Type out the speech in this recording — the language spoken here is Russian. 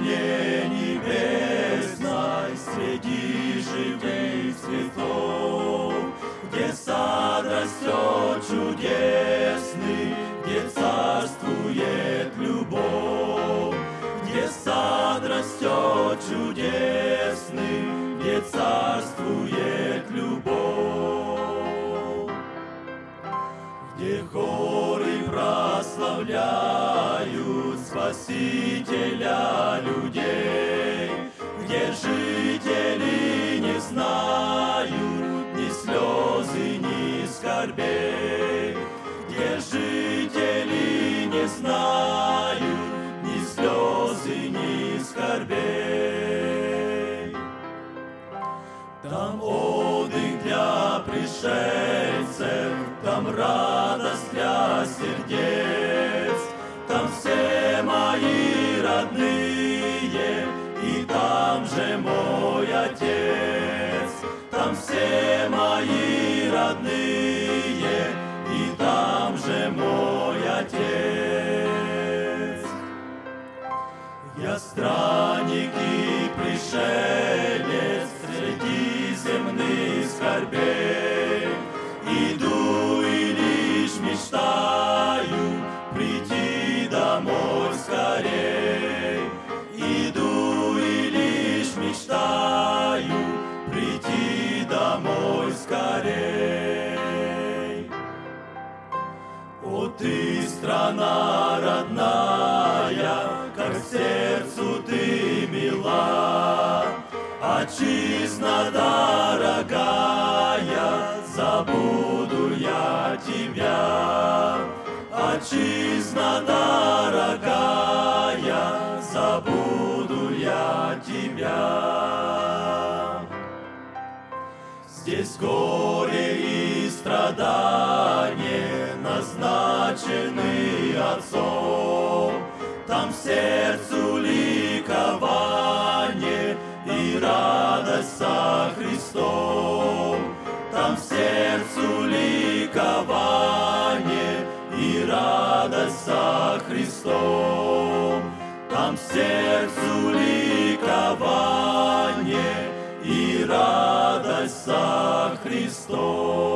стране небесной среди живых цветов, где сад растет чудесный, где царствует любовь, где сад растет чудесный, Спасителя людей, где жители не знают ни слезы, ни скорбей, где жители не знают ни слезы, ни скорбей. Там отдых для пришельцев, там радость родные, и там же мой отец, там все мои родные, и там же мой отец. Я странник и пришелец среди земных скорбей, страна родная, как сердцу ты мила, Отчизна дорогая, забуду я тебя. Отчизна дорогая, забуду я тебя. Здесь горе и страдания назначены Отцом, Там сердцу ликование и радость со Христом. Там сердцу ликование и радость со Христом. Там сердцу ликование и радость со Христом.